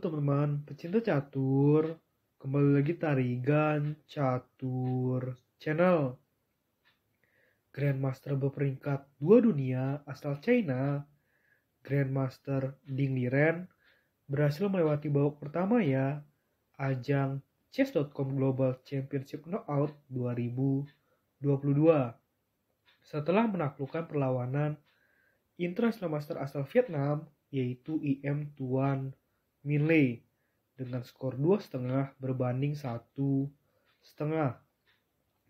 teman-teman pecinta catur, kembali lagi Tarigan Catur Channel. Grandmaster berperingkat dua dunia asal China, Grandmaster Ding Liren berhasil melewati babak pertama ya ajang Chess.com Global Championship Knockout 2022. Setelah menaklukkan perlawanan International Master asal Vietnam yaitu IM Tuan Minley dengan skor dua setengah berbanding satu setengah.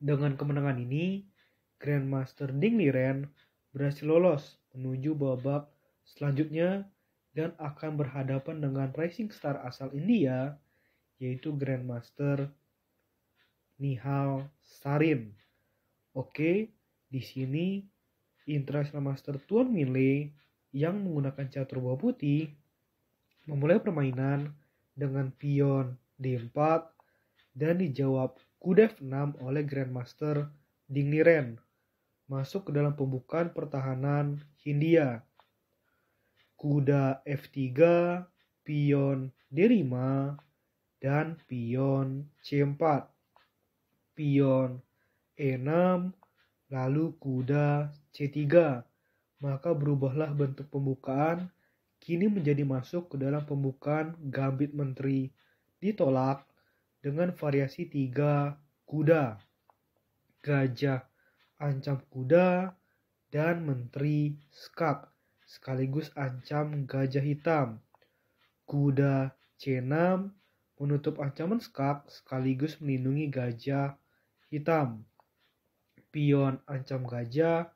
Dengan kemenangan ini, Grandmaster Ding Liren berhasil lolos menuju babak selanjutnya dan akan berhadapan dengan Rising Star asal India yaitu Grandmaster Nihal Sarin. Oke, di sini International Master Tuan Minley yang menggunakan catur bola putih memulai permainan dengan pion D4 dan dijawab kuda F6 oleh Grandmaster Ding Liren masuk ke dalam pembukaan pertahanan Hindia. Kuda F3, pion D5, dan pion C4. Pion E6, lalu kuda C3. Maka berubahlah bentuk pembukaan kini menjadi masuk ke dalam pembukaan gambit menteri ditolak dengan variasi tiga kuda, gajah ancam kuda, dan menteri skak sekaligus ancam gajah hitam. Kuda C6 menutup ancaman skak sekaligus melindungi gajah hitam. Pion ancam gajah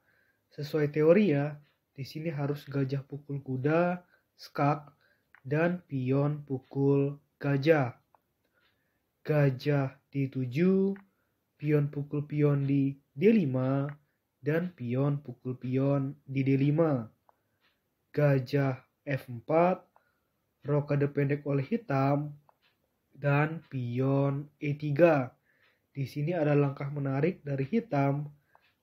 sesuai teori ya, di sini harus gajah pukul kuda skak, dan pion pukul gajah. Gajah di 7, pion pukul pion di D5, dan pion pukul pion di D5. Gajah F4, rokade pendek oleh hitam, dan pion E3. Di sini ada langkah menarik dari hitam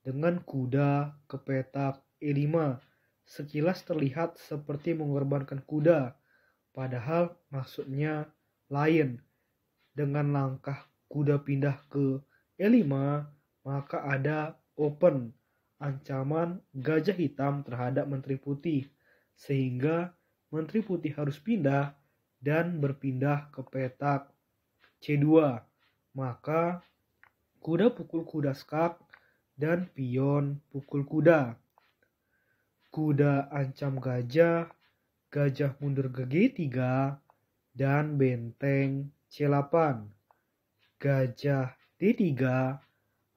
dengan kuda ke petak E5 sekilas terlihat seperti mengorbankan kuda, padahal maksudnya lain. Dengan langkah kuda pindah ke E5, maka ada open, ancaman gajah hitam terhadap Menteri Putih, sehingga Menteri Putih harus pindah dan berpindah ke petak C2. Maka kuda pukul kuda skak dan pion pukul kuda kuda ancam gajah, gajah mundur ke G3, dan benteng C8. Gajah D3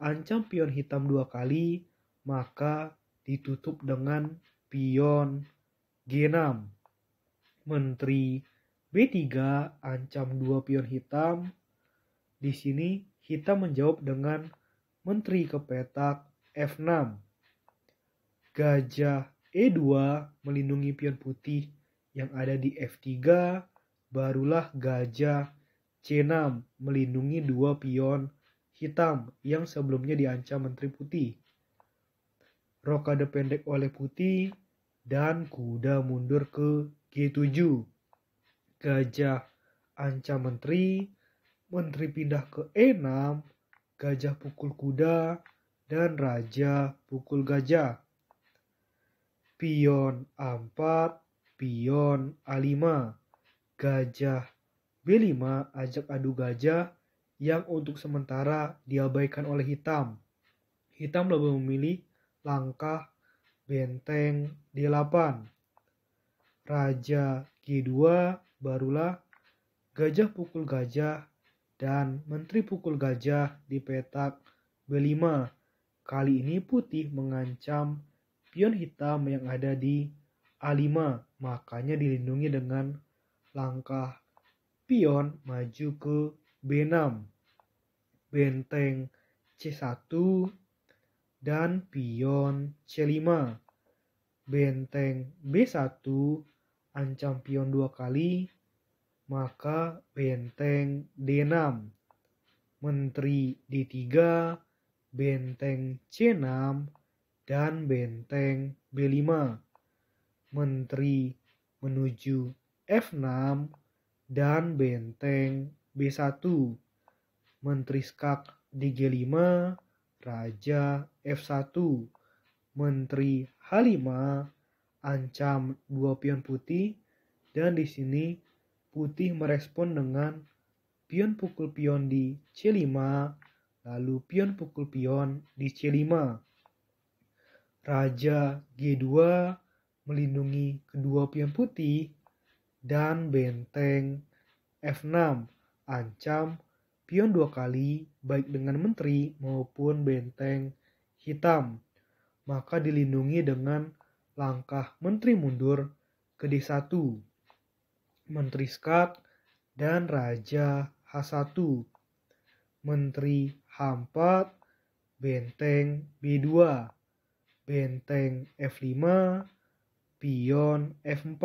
ancam pion hitam dua kali, maka ditutup dengan pion G6. Menteri B3 ancam dua pion hitam. Di sini hitam menjawab dengan menteri ke petak F6. Gajah E2 melindungi pion putih yang ada di F3, barulah gajah C6 melindungi dua pion hitam yang sebelumnya diancam Menteri Putih. Rokade pendek oleh putih dan kuda mundur ke G7. Gajah ancam menteri, menteri pindah ke E6, gajah pukul kuda, dan raja pukul gajah pion A4, pion A5, gajah B5 ajak adu gajah yang untuk sementara diabaikan oleh hitam. Hitam lebih memilih langkah benteng D8. Raja G2 barulah gajah pukul gajah dan menteri pukul gajah di petak B5. Kali ini putih mengancam pion hitam yang ada di A5 makanya dilindungi dengan langkah pion maju ke B6 benteng C1 dan pion C5 benteng B1 ancam pion dua kali maka benteng D6 menteri D3 benteng C6 dan benteng B5. Menteri menuju F6, dan benteng B1. Menteri Skak di G5, Raja F1. Menteri H5 ancam dua pion putih dan di sini putih merespon dengan pion pukul pion di C5 lalu pion pukul pion di C5. Raja G2 melindungi kedua pion putih dan benteng F6 ancam pion dua kali baik dengan menteri maupun benteng hitam. Maka dilindungi dengan langkah menteri mundur ke D1 menteri skak dan raja H1 menteri H4 benteng B2 benteng F5 pion F4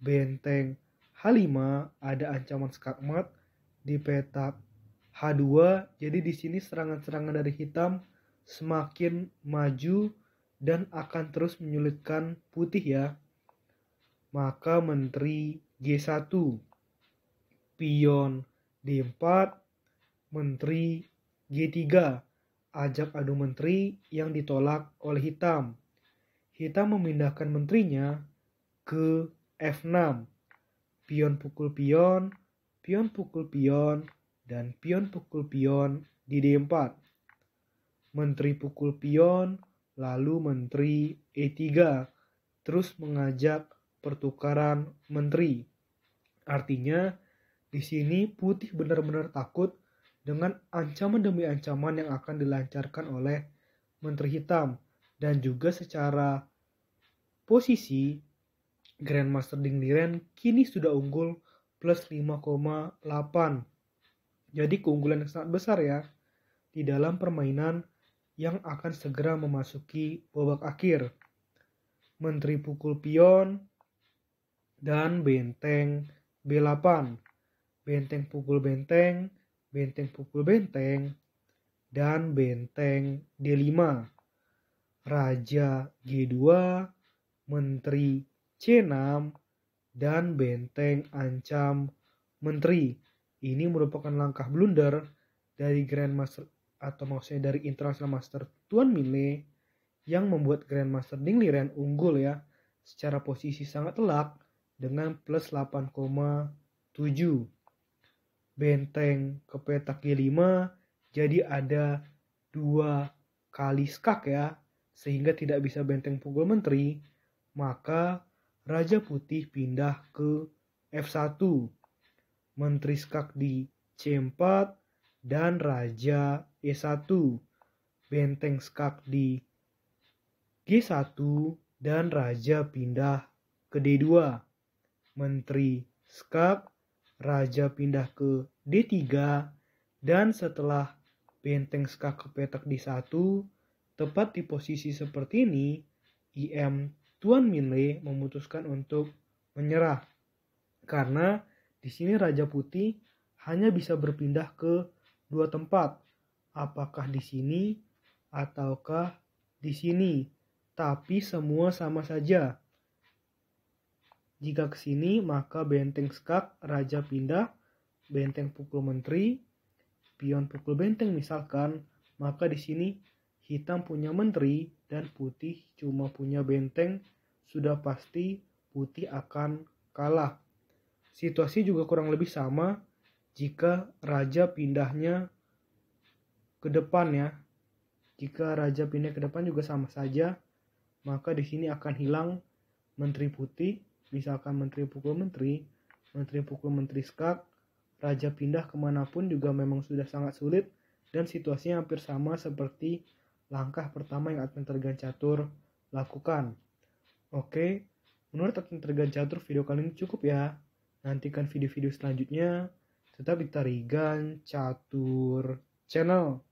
benteng H5 ada ancaman skakmat di petak H2 jadi di sini serangan-serangan dari hitam semakin maju dan akan terus menyulitkan putih ya. Maka menteri G1 pion D4 menteri G3 ajak adu menteri yang ditolak oleh hitam hitam memindahkan menterinya ke F6. Pion pukul pion, pion pukul pion, dan pion pukul pion di D4. Menteri pukul pion, lalu menteri E3, terus mengajak pertukaran menteri. Artinya, di sini putih benar-benar takut dengan ancaman demi ancaman yang akan dilancarkan oleh menteri hitam dan juga secara posisi Grandmaster Ding Liren kini sudah unggul plus 5,8. Jadi keunggulan yang sangat besar ya di dalam permainan yang akan segera memasuki babak akhir. Menteri pukul pion dan benteng B8. Benteng pukul benteng, benteng pukul benteng, dan benteng D5. Raja G2, Menteri C6 dan benteng ancam menteri. Ini merupakan langkah blunder dari Grandmaster atau maksudnya dari International Master Tuan Mile yang membuat Grandmaster Ding Liren unggul ya secara posisi sangat telak dengan plus 8,7. Benteng ke petak G5 jadi ada dua kali skak ya sehingga tidak bisa benteng pukul menteri maka Raja Putih pindah ke F1. Menteri Skak di C4 dan Raja E1. Benteng Skak di G1 dan Raja pindah ke D2. Menteri Skak, Raja pindah ke D3 dan setelah benteng Skak ke petak D1, tepat di posisi seperti ini, IM Tuan Minle memutuskan untuk menyerah. Karena di sini Raja Putih hanya bisa berpindah ke dua tempat, apakah di sini ataukah di sini, tapi semua sama saja. Jika ke sini, maka benteng skak raja pindah, benteng pukul menteri, pion pukul benteng misalkan, maka di sini hitam punya menteri dan putih cuma punya benteng, sudah pasti putih akan kalah. Situasi juga kurang lebih sama jika raja pindahnya ke depan ya. Jika raja pindah ke depan juga sama saja, maka di sini akan hilang menteri putih, misalkan menteri pukul menteri, menteri pukul menteri skak, raja pindah ke mana pun juga memang sudah sangat sulit dan situasinya hampir sama seperti langkah pertama yang Advent Tergan Catur lakukan. Oke, menurut Advent Tergan Catur video kali ini cukup ya. Nantikan video-video selanjutnya tetap di Tarigan Catur Channel.